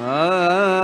Ah. ah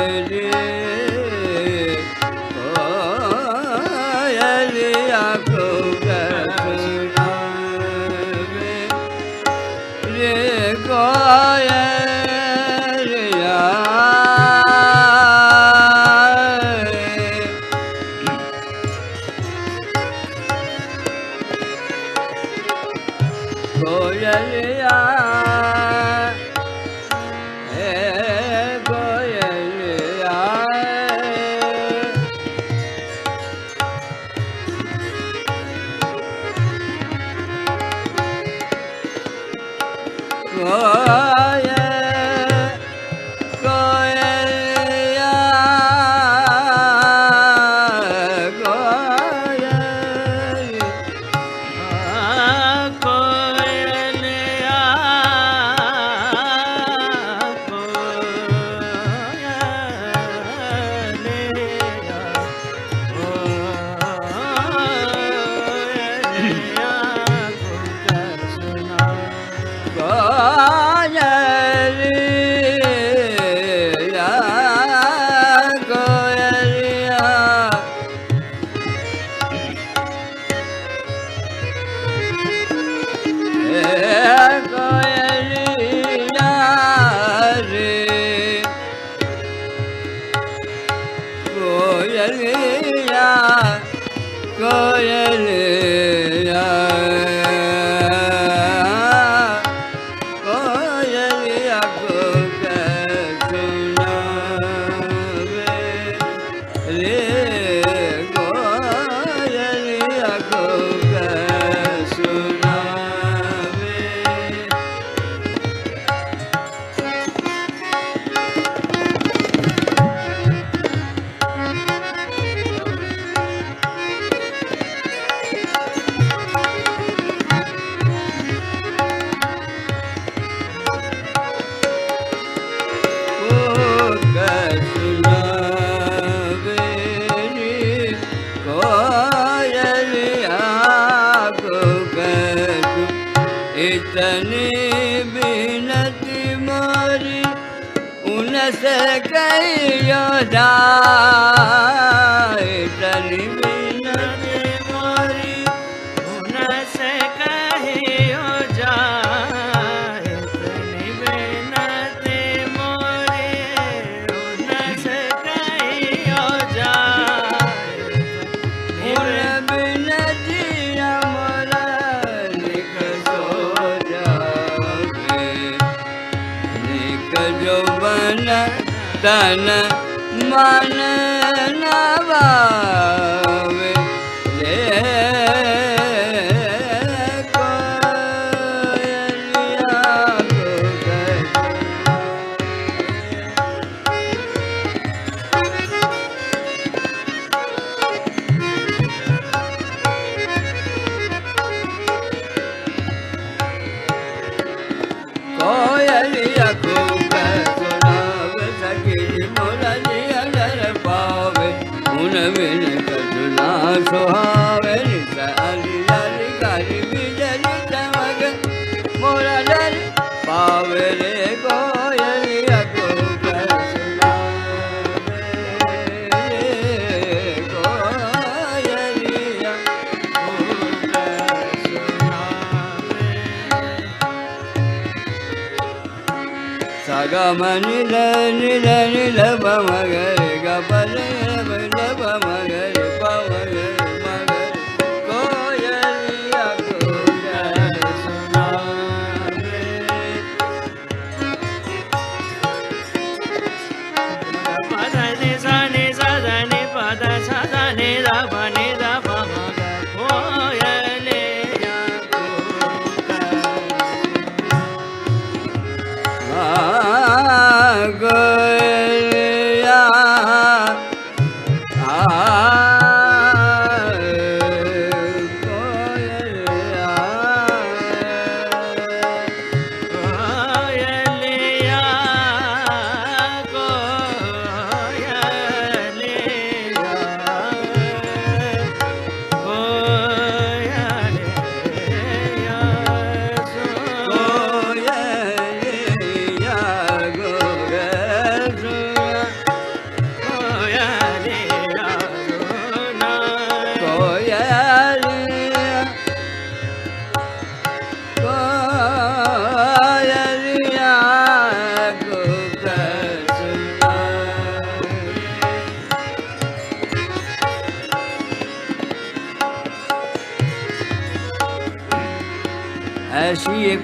Hallelujah. Oh. यो ਤਨ ਮਨ ਨਵਾ గమని లని లని లభ మగరి గబలే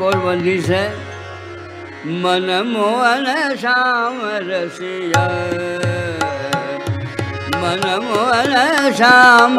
कोर्बन्धिनमोहन श्यामया मनमोहन श्याम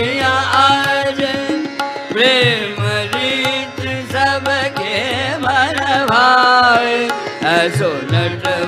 आज प्रेम रीति सब के मनवाय असो नट